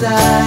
passar.